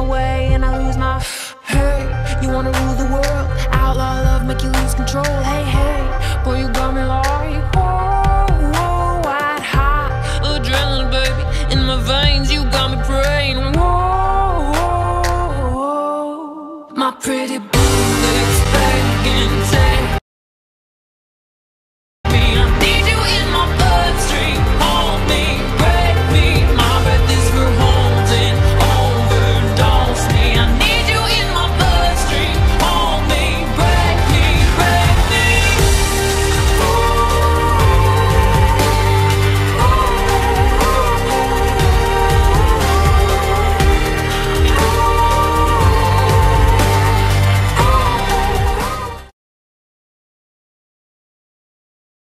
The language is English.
my way and I lose my Hey, you wanna rule the world? Outlaw love, make you lose control. Hey, hey, boy, you got me like Whoa, whoa, white hot Adrenaline, baby, in my veins You got me praying. Whoa, whoa, whoa. My pretty